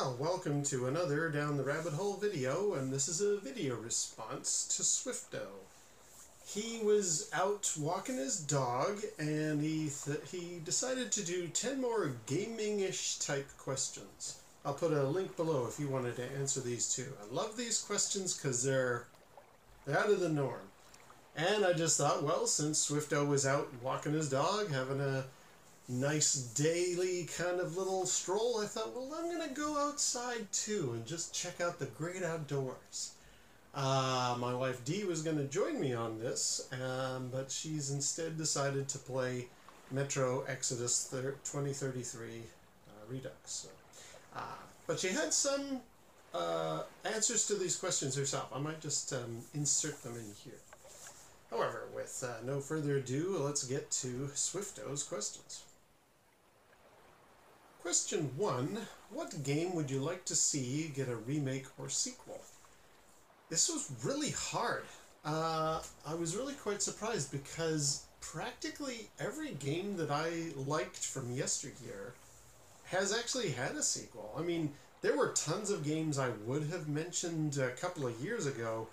Well, welcome to another Down the Rabbit Hole video, and this is a video response to Swifto. He was out walking his dog, and he he decided to do 10 more gaming-ish type questions. I'll put a link below if you wanted to answer these too. I love these questions because they're, they're out of the norm. And I just thought, well, since Swifto was out walking his dog, having a nice daily kind of little stroll, I thought, well, I'm going to go outside too and just check out the great outdoors. Uh, my wife Dee was going to join me on this, um, but she's instead decided to play Metro Exodus 2033 uh, Redux. So, uh, but she had some uh, answers to these questions herself. I might just um, insert them in here. However, with uh, no further ado, let's get to Swifto's questions. Question 1. What game would you like to see get a remake or sequel? This was really hard. Uh, I was really quite surprised because practically every game that I liked from yesteryear has actually had a sequel. I mean, there were tons of games I would have mentioned a couple of years ago,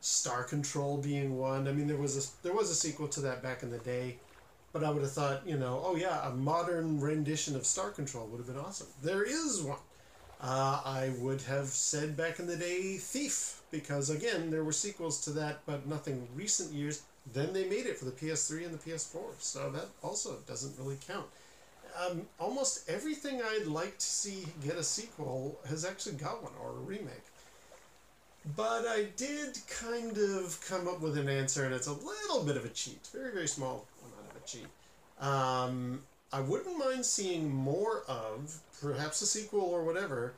Star Control being one. I mean, there was a there was a sequel to that back in the day. But I would have thought, you know, oh yeah, a modern rendition of Star Control would have been awesome. There is one. Uh, I would have said back in the day Thief, because again, there were sequels to that, but nothing recent years. Then they made it for the PS3 and the PS4, so that also doesn't really count. Um, almost everything I'd like to see get a sequel has actually got one, or a remake. But I did kind of come up with an answer, and it's a little bit of a cheat. Very, very small Um, I wouldn't mind seeing more of, perhaps a sequel or whatever,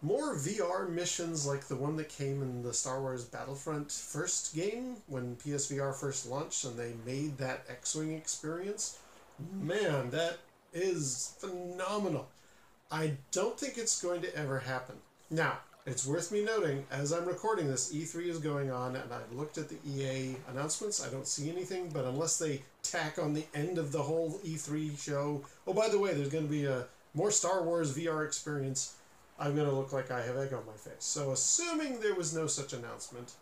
more VR missions like the one that came in the Star Wars Battlefront first game when PSVR first launched and they made that X Wing experience. Man, that is phenomenal. I don't think it's going to ever happen. Now, it's worth me noting, as I'm recording this, E3 is going on, and I've looked at the EA announcements. I don't see anything, but unless they tack on the end of the whole E3 show, oh, by the way, there's going to be a more Star Wars VR experience, I'm going to look like I have egg on my face. So, assuming there was no such announcement,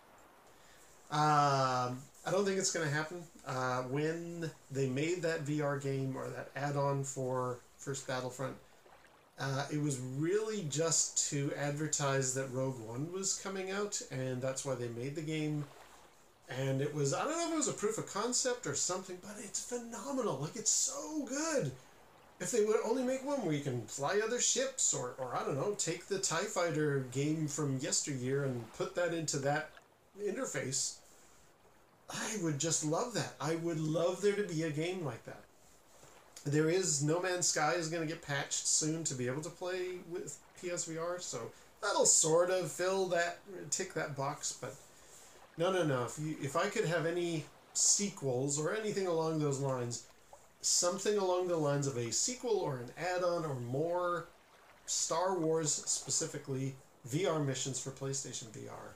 um, I don't think it's going to happen. Uh, when they made that VR game or that add on for First Battlefront, uh, it was really just to advertise that Rogue One was coming out, and that's why they made the game. And it was, I don't know if it was a proof of concept or something, but it's phenomenal. Like, it's so good. If they would only make one where you can fly other ships, or, or I don't know, take the TIE Fighter game from yesteryear and put that into that interface, I would just love that. I would love there to be a game like that. There is No Man's Sky is going to get patched soon to be able to play with PSVR, so that'll sort of fill that, tick that box. But no, no, no. If you, if I could have any sequels or anything along those lines, something along the lines of a sequel or an add-on or more Star Wars specifically VR missions for PlayStation VR,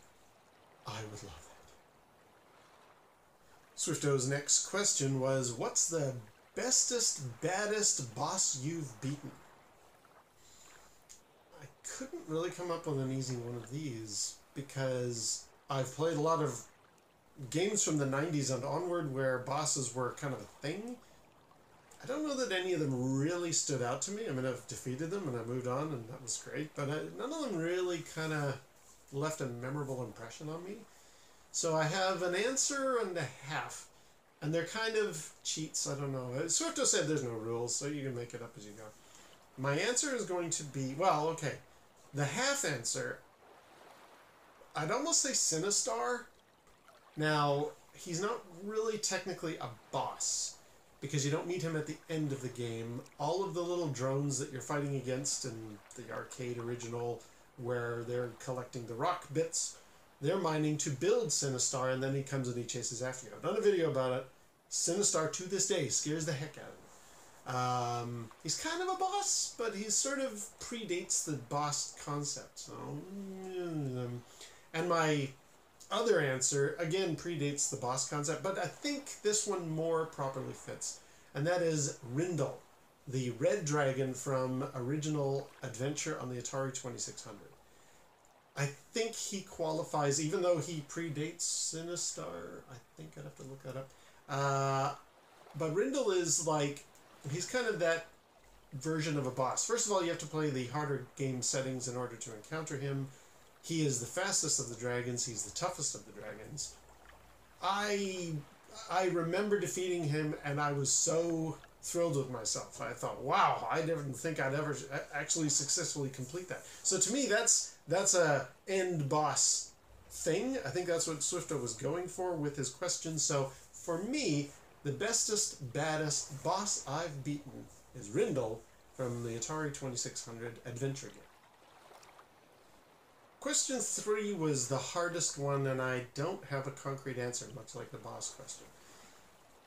I would love that. Swifto's next question was, what's the bestest, baddest boss you've beaten? I couldn't really come up with an easy one of these because I've played a lot of games from the 90s and onward where bosses were kind of a thing. I don't know that any of them really stood out to me. I mean, I've defeated them and I moved on, and that was great, but I, none of them really kind of left a memorable impression on me. So I have an answer and a half. And they're kind of cheats, I don't know. Uh, Swifto said there's no rules, so you can make it up as you go. My answer is going to be, well, okay. The half answer, I'd almost say Sinistar. Now, he's not really technically a boss, because you don't meet him at the end of the game. All of the little drones that you're fighting against in the arcade original, where they're collecting the rock bits, they're mining to build Sinistar, and then he comes and he chases after you. I've done a video about it. Sinistar to this day scares the heck out of me. Um, he's kind of a boss, but he sort of predates the boss concept. So, um, and my other answer again predates the boss concept, but I think this one more properly fits, and that is Rhindle, the red dragon from original Adventure on the Atari 2600. I think he qualifies, even though he predates Sinistar. I think I'd have to look that up. Uh, but Rhindle is like, he's kind of that version of a boss. First of all, you have to play the harder game settings in order to encounter him. He is the fastest of the dragons. He's the toughest of the dragons. I I remember defeating him, and I was so thrilled with myself. I thought, wow, I didn't think I'd ever actually successfully complete that. So to me, that's that's a end boss thing. I think that's what Swifto was going for with his question. So for me, the bestest, baddest boss I've beaten is Rhindle from the Atari 2600 adventure game. Question three was the hardest one, and I don't have a concrete answer, much like the boss question.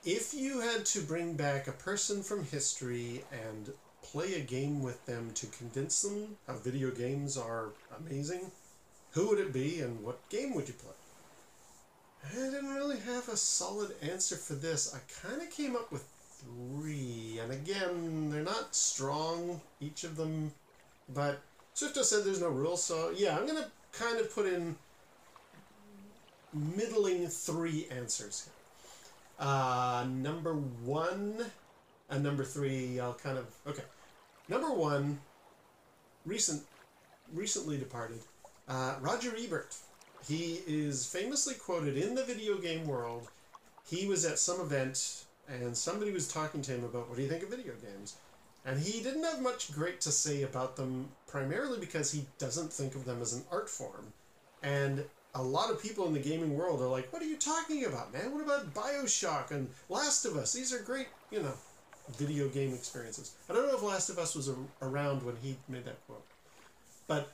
If you had to bring back a person from history and play a game with them to convince them how video games are amazing, who would it be and what game would you play? I didn't really have a solid answer for this. I kind of came up with three, and again, they're not strong, each of them, but Swifto said there's no rules, so yeah, I'm going to kind of put in middling three answers here. Uh, number one and number three, I'll kind of okay. Number one, recent, recently departed, uh, Roger Ebert. He is famously quoted in the video game world. He was at some event and somebody was talking to him about what do you think of video games, and he didn't have much great to say about them, primarily because he doesn't think of them as an art form, and a lot of people in the gaming world are like, "What are you talking about, man? What about Bioshock and Last of Us? These are great, you know, video game experiences." I don't know if Last of Us was a, around when he made that quote, but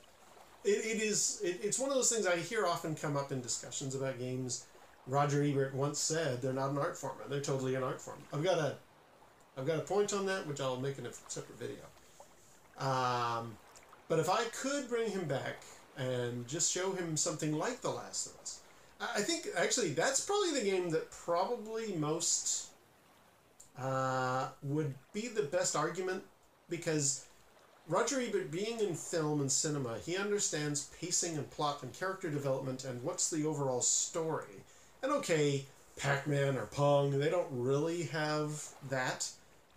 it, it is it, it's one of those things I hear often come up in discussions about games. Roger Ebert once said they're not an art form, they're totally an art form. I've got a I've got a point on that, which I'll make in a separate video. Um, but if I could bring him back and just show him something like The Last of Us. I think actually that's probably the game that probably most uh, would be the best argument because Roger Ebert, being in film and cinema, he understands pacing and plot and character development and what's the overall story. And okay, Pac Man or Pong, they don't really have that,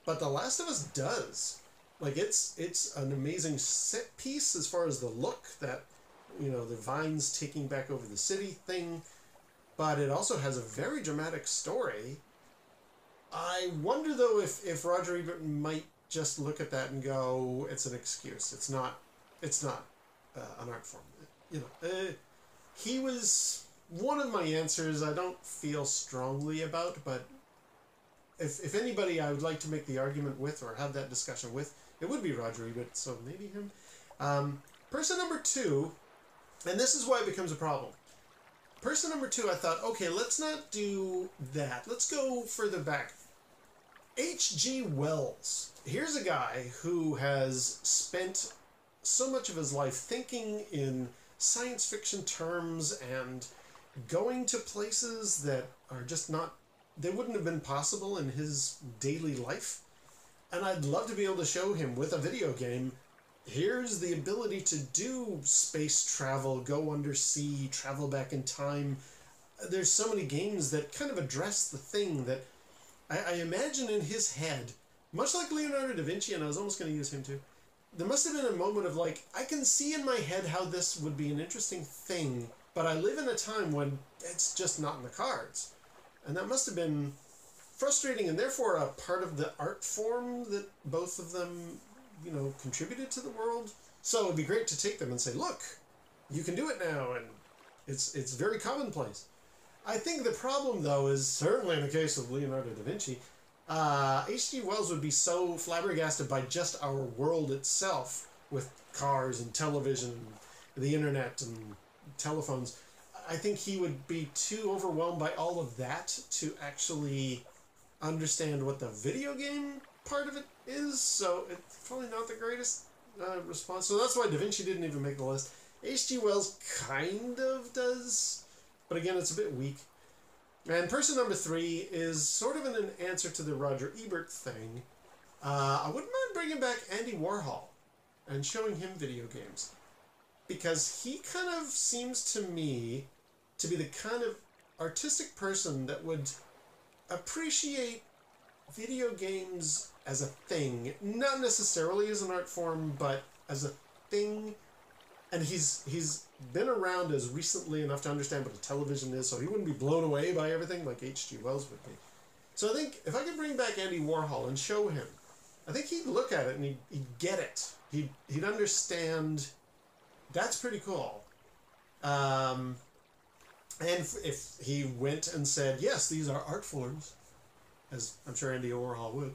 but The Last of Us does. Like it's it's an amazing set piece as far as the look that you know, the vines taking back over the city thing, but it also has a very dramatic story. I wonder though if, if Roger Ebert might just look at that and go, it's an excuse. It's not, it's not uh, an art form. You know, uh, he was one of my answers. I don't feel strongly about, but if if anybody I would like to make the argument with or have that discussion with, it would be Roger Ebert. So maybe him. Um, person number two and this is why it becomes a problem. Person number two, I thought, okay, let's not do that. Let's go further back. H.G. Wells. Here's a guy who has spent so much of his life thinking in science fiction terms and going to places that are just not, they wouldn't have been possible in his daily life. And I'd love to be able to show him with a video game here's the ability to do space travel, go undersea, travel back in time. There's so many games that kind of address the thing that I, I imagine in his head, much like Leonardo da Vinci, and I was almost going to use him too. There must have been a moment of like, I can see in my head how this would be an interesting thing, but I live in a time when it's just not in the cards. And that must have been frustrating and therefore a part of the art form that both of them you know, contributed to the world. So it'd be great to take them and say, look, you can do it now, and it's it's very commonplace. I think the problem, though, is certainly in the case of Leonardo da Vinci, H.G. Uh, Wells would be so flabbergasted by just our world itself with cars and television, and the internet and telephones. I think he would be too overwhelmed by all of that to actually understand what the video game part of it is, so it's probably not the greatest uh, response. So that's why Da Vinci didn't even make the list. H.G. Wells kind of does, but again, it's a bit weak. And person number three is sort of an answer to the Roger Ebert thing. Uh, I wouldn't mind bringing back Andy Warhol and showing him video games because he kind of seems to me to be the kind of artistic person that would appreciate video games as a thing, not necessarily as an art form, but as a thing. And he's he's been around as recently enough to understand what a television is, so he wouldn't be blown away by everything like H.G. Wells would be. So I think if I could bring back Andy Warhol and show him, I think he'd look at it and he'd, he'd get it. He'd, he'd understand. That's pretty cool. Um, and if he went and said, yes, these are art forms, as I'm sure Andy Warhol would,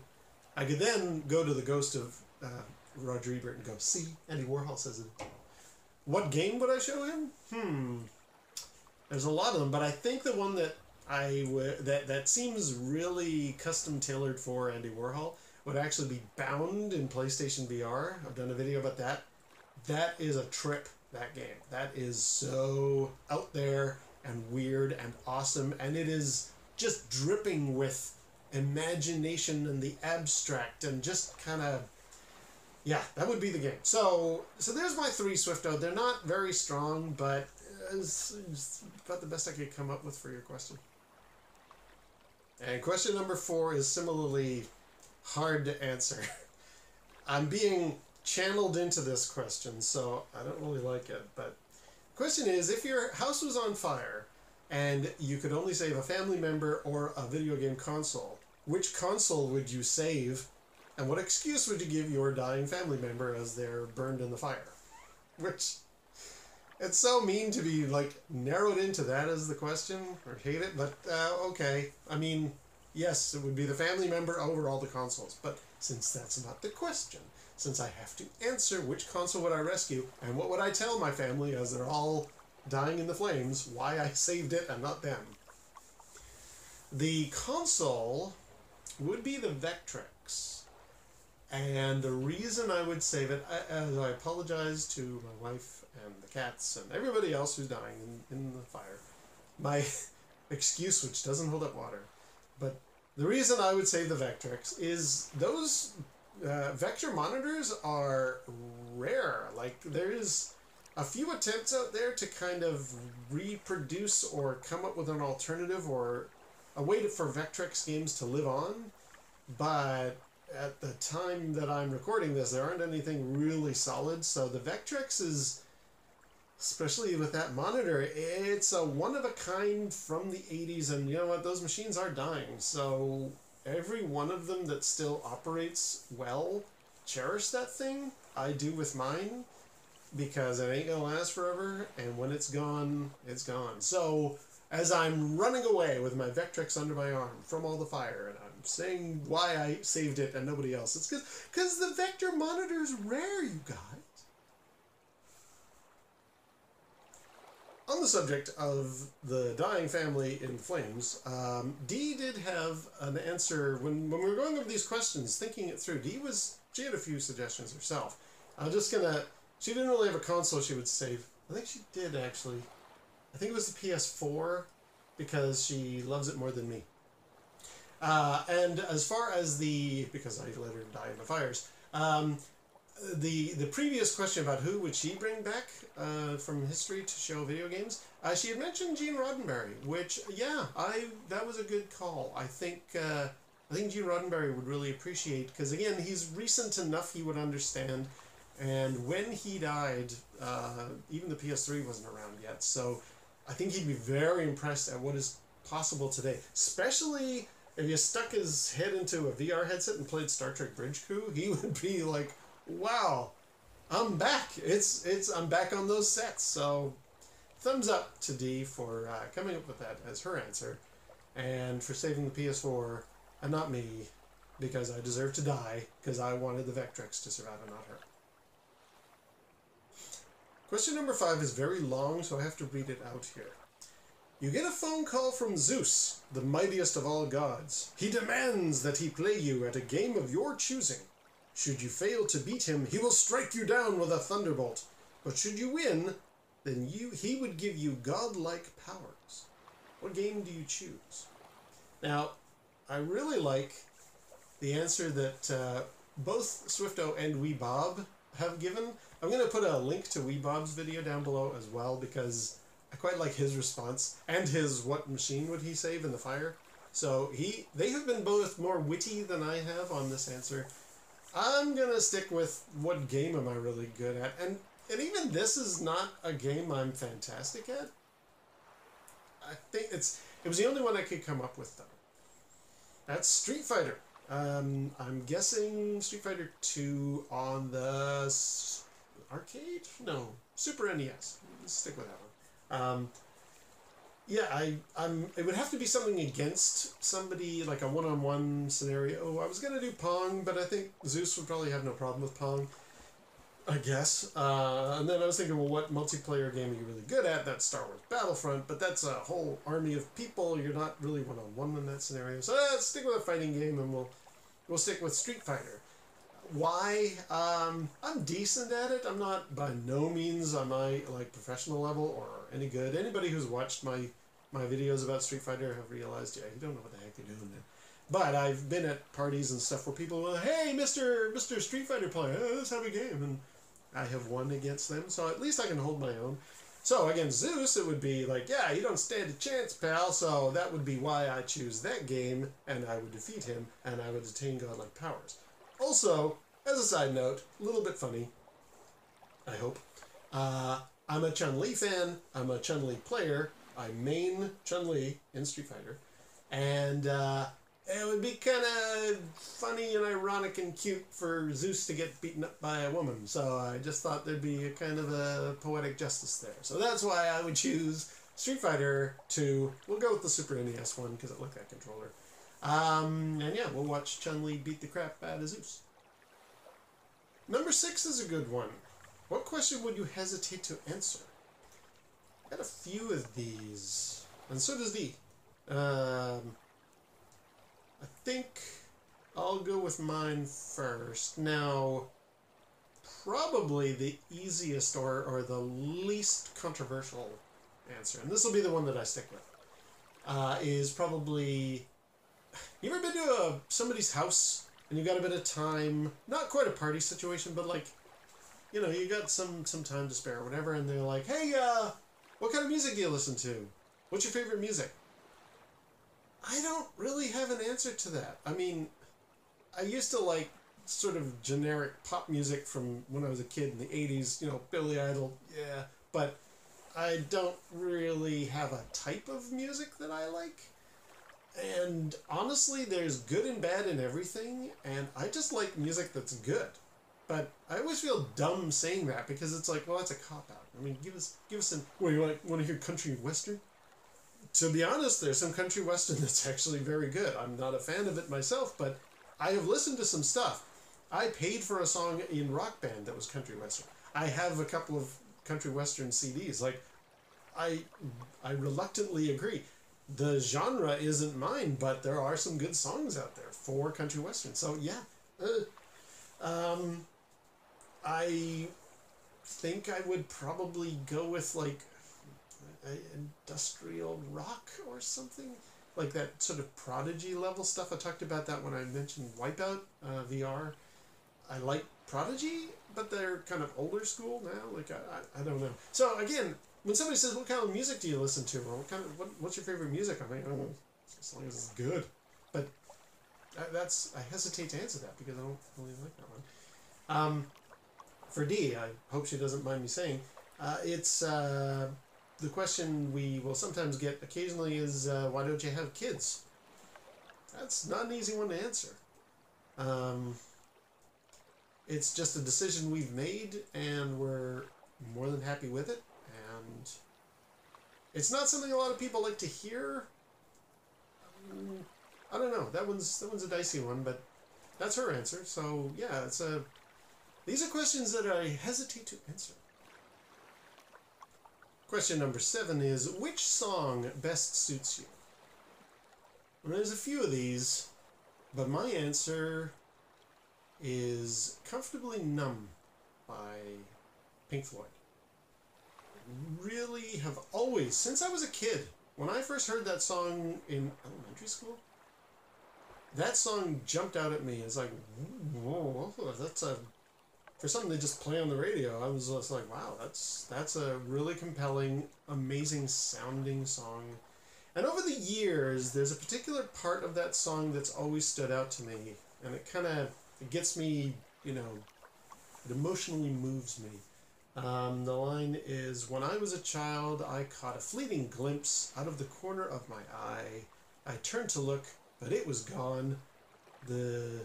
I could then go to the ghost of uh, Roger Ebert and go, see, Andy Warhol says it. What game would I show him? Hmm. There's a lot of them, but I think the one that I would that that seems really custom tailored for Andy Warhol would actually be Bound in PlayStation VR. I've done a video about that. That is a trip. That game. That is so out there and weird and awesome, and it is just dripping with imagination and the abstract and just kind of yeah that would be the game. So so there's my three swifto. They're not very strong but uh, it's, it's about the best i could come up with for your question. And question number four is similarly hard to answer. I'm being channeled into this question so i don't really like it but question is if your house was on fire and you could only save a family member or a video game console, which console would you save, and what excuse would you give your dying family member as they're burned in the fire? Which, it's so mean to be like narrowed into that as the question or hate it, but uh, okay. I mean, yes, it would be the family member over all the consoles, but since that's not the question, since I have to answer which console would I rescue and what would I tell my family as they're all dying in the flames, why I saved it and not them. The console would be the Vectrex. And the reason I would save it, as I apologize to my wife and the cats and everybody else who's dying in, in the fire, my excuse, which doesn't hold up water, but the reason I would save the Vectrex is those uh, vector monitors are rare. Like, there is a few attempts out there to kind of reproduce or come up with an alternative or a way to, for Vectrex games to live on, but at the time that I'm recording this, there aren't anything really solid. So the Vectrex is, especially with that monitor, it's a one of a kind from the 80s, and you know what? Those machines are dying. So every one of them that still operates well, cherish that thing. I do with mine because it ain't gonna last forever, and when it's gone, it's gone. So, as I'm running away with my Vectrex under my arm from all the fire, and saying why I saved it and nobody else, it's because the Vector monitor is rare, you guys. On the subject of the dying family in flames, um, Dee did have an answer when, when we were going over these questions, thinking it through. Dee was, she had a few suggestions herself. I'm just gonna she didn't really have a console she would save. I think she did actually. I think it was the PS4 because she loves it more than me. Uh, and as far as the because I let her die in the fires, um, the the previous question about who would she bring back uh, from history to show video games, uh, she had mentioned Gene Roddenberry, which yeah, I that was a good call. I think uh, I think Gene Roddenberry would really appreciate because again he's recent enough he would understand and when he died, uh, even the PS3 wasn't around yet. So I think he'd be very impressed at what is possible today, especially if you stuck his head into a VR headset and played Star Trek Bridge Crew. He would be like, "Wow, I'm back! It's it's I'm back on those sets." So thumbs up to Dee for uh, coming up with that as her answer, and for saving the PS4 and not me, because I deserve to die because I wanted the Vectrex to survive and not her. Question number five is very long, so I have to read it out here. You get a phone call from Zeus, the mightiest of all gods. He demands that he play you at a game of your choosing. Should you fail to beat him, he will strike you down with a thunderbolt. But should you win, then you he would give you godlike powers. What game do you choose? Now, I really like the answer that uh, both Swifto and Wee Bob have given. I'm going to put a link to Wee Bob's video down below as well because quite like his response and his what machine would he save in the fire. So he they have been both more witty than I have on this answer. I'm gonna stick with what game am I really good at, and and even this is not a game I'm fantastic at. I think it's it was the only one I could come up with though. That's Street Fighter. Um, I'm guessing Street Fighter Two on the arcade. No, Super NES. Let's stick with that one. Um, yeah, I, I'm. It would have to be something against somebody, like a one-on-one scenario. I was gonna do Pong, but I think Zeus would probably have no problem with Pong. I guess. Uh, and then I was thinking, well, what multiplayer game are you really good at? That's Star Wars Battlefront, but that's a whole army of people. You're not really one-on-one in that scenario. So let's stick with a fighting game, and we'll we'll stick with Street Fighter. Why? Um, I'm decent at it. I'm not by no means on my like professional level or any good. Anybody who's watched my my videos about Street Fighter have realized, yeah, you don't know what the heck you're doing. There. But I've been at parties and stuff where people are, hey, Mister Mister Street Fighter player, let's have a game, and I have won against them, so at least I can hold my own. So against Zeus, it would be like, yeah, you don't stand a chance, pal. So that would be why I choose that game, and I would defeat him, and I would attain godlike powers. Also, as a side note, a little bit funny, I hope. Uh, I'm a Chun Li fan. I'm a Chun Li player. I main Chun Li in Street Fighter, and uh, it would be kind of funny and ironic and cute for Zeus to get beaten up by a woman. So I just thought there'd be a kind of a poetic justice there. So that's why I would choose Street Fighter 2. We'll go with the Super NES one because it looked like controller. Um, and yeah, we'll watch Chun Li beat the crap out of Zeus. Number six is a good one. What question would you hesitate to answer? I got a few of these, and so does Dee. Um, I think I'll go with mine first. Now, probably the easiest or, or the least controversial answer, and this will be the one that I stick with, uh, is probably. You ever been to a, somebody's house and you got a bit of time? Not quite a party situation, but like, you know, you got some some time to spare or whatever, and they're like, "Hey, uh, what kind of music do you listen to? What's your favorite music?" I don't really have an answer to that. I mean, I used to like sort of generic pop music from when I was a kid in the 80s, you know, Billy Idol, yeah, but I don't really have a type of music that I like. And honestly, there's good and bad in everything, and I just like music that's good. But I always feel dumb saying that because it's like, well, that's a cop out. I mean, give us give us an. What you want? Want to hear country western? To be honest, there's some country western that's actually very good. I'm not a fan of it myself, but I have listened to some stuff. I paid for a song in Rock Band that was country western. I have a couple of country western CDs. Like, I I reluctantly agree. The genre isn't mine, but there are some good songs out there for country western. So yeah, uh, um, I think I would probably go with like industrial rock or something like that sort of prodigy level stuff. I talked about that when I mentioned Wipeout uh, VR. I like Prodigy, but they're kind of older school now. Like I, I, I don't know. So again, when somebody says, "What kind of music do you listen to?" or "What kind of what, what's your favorite music?" I'm like, "Oh, as long as it's good." But that's I hesitate to answer that because I don't really like that one. Um, for Dee, I hope she doesn't mind me saying, uh, it's uh, the question we will sometimes get occasionally is, uh, "Why don't you have kids?" That's not an easy one to answer. Um, it's just a decision we've made, and we're more than happy with it. And it's not something a lot of people like to hear. Um, I don't know. That one's that one's a dicey one, but that's her answer. So yeah, it's a. These are questions that I hesitate to answer. Question number seven is which song best suits you? And there's a few of these, but my answer is Comfortably Numb by Pink Floyd. Really have always, since I was a kid, when I first heard that song in elementary school, that song jumped out at me. It's like, whoa, that's a for something they just play on the radio. I was just like, wow, that's that's a really compelling, amazing sounding song. And over the years, there's a particular part of that song that's always stood out to me, and it kind of it gets me, you know, it emotionally moves me. Um, the line is When I was a child, I caught a fleeting glimpse out of the corner of my eye. I turned to look, but it was gone. The.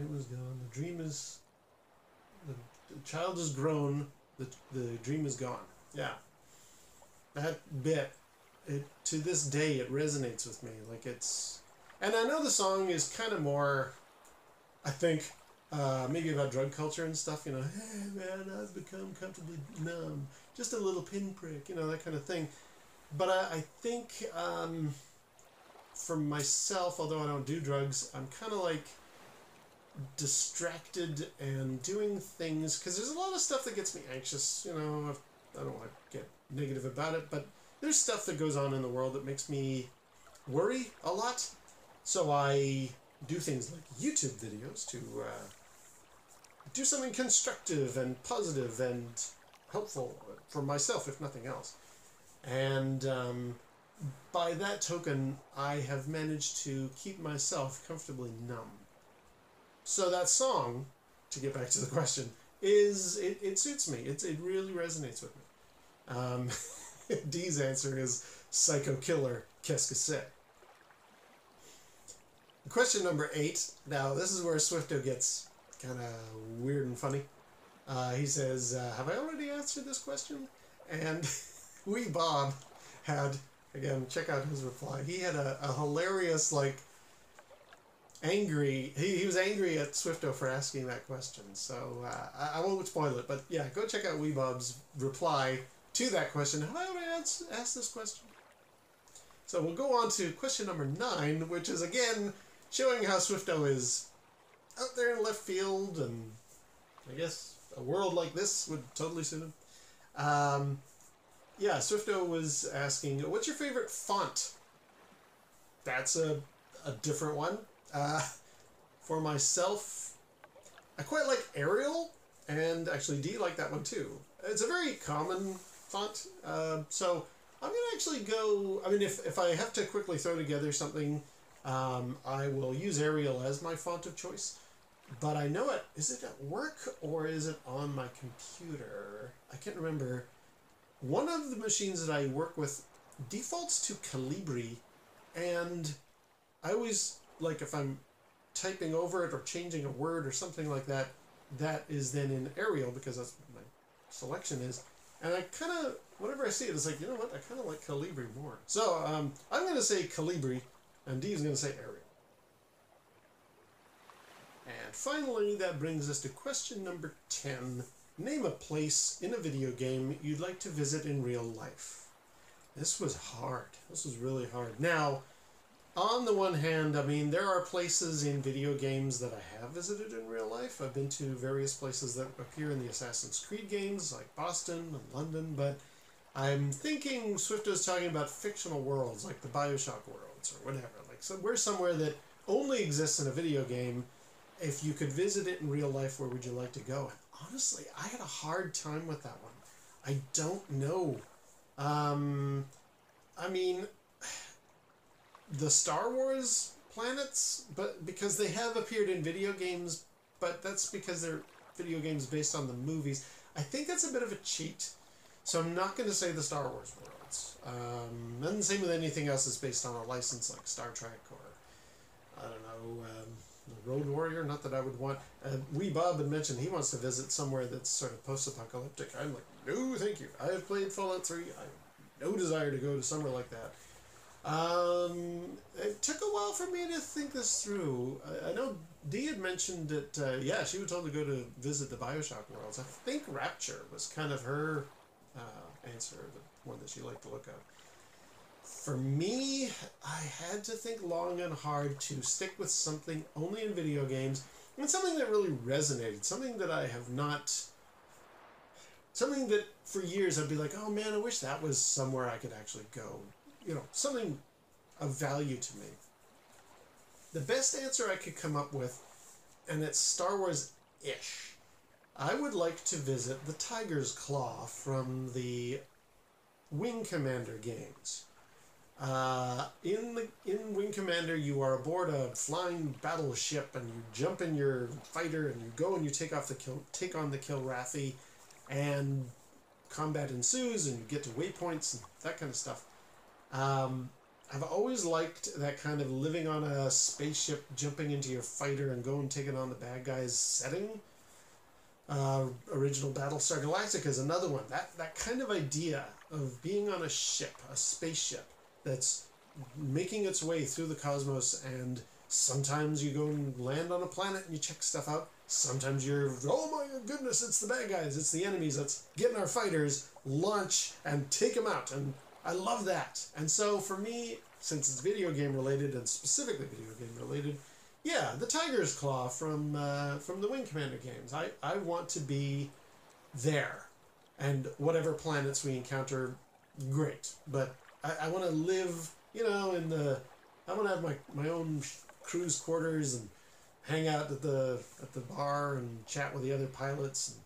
It was gone. The dream is. The, the child is grown. The, the dream is gone. Yeah. That bit, it to this day, it resonates with me. Like it's. And I know the song is kind of more. I think uh, maybe about drug culture and stuff, you know, hey man, I've become comfortably numb, just a little pinprick, you know, that kind of thing. But I, I think um, for myself, although I don't do drugs, I'm kind of like distracted and doing things because there's a lot of stuff that gets me anxious, you know, I've, I don't want to get negative about it, but there's stuff that goes on in the world that makes me worry a lot. So I do things like YouTube videos to uh, do something constructive and positive and helpful for myself, if nothing else. And um, by that token, I have managed to keep myself comfortably numb. So that song, to get back to the question, is it, it suits me. It, it really resonates with me. Um, Dee's answer is Psycho Killer, qu'est-ce que c'est? Question number eight. Now, this is where Swifto gets kind of weird and funny. Uh, he says, uh, Have I already answered this question? And Wee Bob had, again, check out his reply. He had a, a hilarious, like, angry, he, he was angry at Swifto for asking that question. So uh, I, I won't spoil it, but yeah, go check out Wee Bob's reply to that question. How Have I asked, asked this question? So we'll go on to question number nine, which is again showing how Swifto is out there in left field, and I guess a world like this would totally suit him. Um, yeah, Swifto was asking, "What's your favorite font?" That's a a different one. Uh, for myself, I quite like Arial, and actually Dee like that one too. It's a very common font, uh, so I'm gonna actually go. I mean, if if I have to quickly throw together something, um, I will use Arial as my font of choice but I know it. Is it at work or is it on my computer? I can't remember. One of the machines that I work with defaults to Calibri, and I always like if I'm typing over it or changing a word or something like that. That is then in Arial because that's what my selection is, and I kind of whenever I see it, it's like you know what I kind of like Calibri more. So um, I'm going to say Calibri, and Dee is going to say Arial. And finally, that brings us to question number 10. Name a place in a video game you'd like to visit in real life. This was hard. This was really hard. Now, on the one hand, I mean, there are places in video games that I have visited in real life. I've been to various places that appear in the Assassin's Creed games, like Boston and London, but I'm thinking Swift is talking about fictional worlds, like the Bioshock worlds or whatever. Like, so we're somewhere that only exists in a video game if you could visit it in real life, where would you like to go? And honestly, I had a hard time with that one. I don't know. Um, I mean, the Star Wars planets, but because they have appeared in video games, but that's because they're video games based on the movies. I think that's a bit of a cheat. So I'm not going to say the Star Wars worlds. Um, and same with anything else that's based on a license like Star Trek or, I don't know, um, Road Warrior. Not that I would want. Uh, Wee Bob had mentioned he wants to visit somewhere that's sort of post-apocalyptic. I'm like, no, thank you. I have played Fallout Three. I have no desire to go to somewhere like that. Um, it took a while for me to think this through. I, I know Dee had mentioned that, uh, yeah, she was told to go to visit the Bioshock worlds. I think Rapture was kind of her uh, answer, the one that she liked to look at. For me, I had to think long and hard to stick with something only in video games and something that really resonated, something that I have not. Something that for years I'd be like, oh man, I wish that was somewhere I could actually go. You know, something of value to me. the best answer I could come up with, and it's Star Wars ish. I would like to visit the Tiger's Claw from the Wing Commander games. Uh, in the in Wing Commander, you are aboard a flying battleship, and you jump in your fighter, and you go and you take off the kill, take on the Kilrathi, and combat ensues, and you get to waypoints and that kind of stuff. Um, I've always liked that kind of living on a spaceship, jumping into your fighter, and going taking on the bad guys setting. Uh, original Battlestar Galactica is another one. That that kind of idea of being on a ship, a spaceship that's making its way through the cosmos, and sometimes you go and land on a planet and you check stuff out. Sometimes you're, oh my goodness, it's the bad guys, it's the enemies. Let's get in our fighters, launch, and take them out. And I love that. And so for me, since it's video game related and specifically video game related, yeah, the Tiger's Claw from uh, from the Wing Commander games. I, I want to be there. And whatever planets we encounter, great. But I, I want to live, you know, in the. I want to have my, my own cruise quarters and hang out at the at the bar and chat with the other pilots and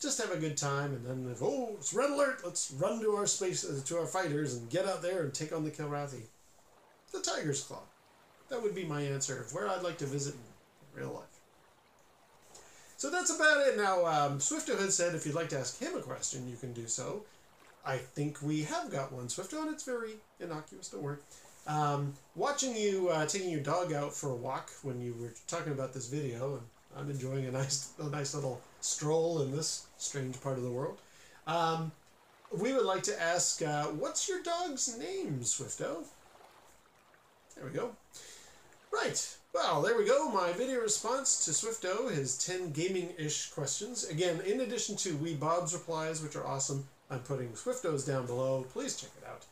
just have a good time. And then if oh it's red alert, let's run to our space uh, to our fighters and get out there and take on the Kilrathi. The Tiger's Claw. That would be my answer of where I'd like to visit in real life. So that's about it. Now, um, Swifto had said if you'd like to ask him a question, you can do so. I think we have got one, Swifto, and it's very innocuous, don't worry. Um, watching you uh, taking your dog out for a walk when you were talking about this video, and I'm enjoying a nice, a nice little stroll in this strange part of the world. Um, we would like to ask, uh, what's your dog's name, Swifto? There we go. Right. Well, there we go. My video response to Swifto, his 10 gaming-ish questions. Again, in addition to Wee Bob's replies, which are awesome, I'm putting Swifto's down below. Please check it out.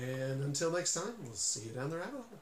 And until next time, we'll see you down the rabbit hole.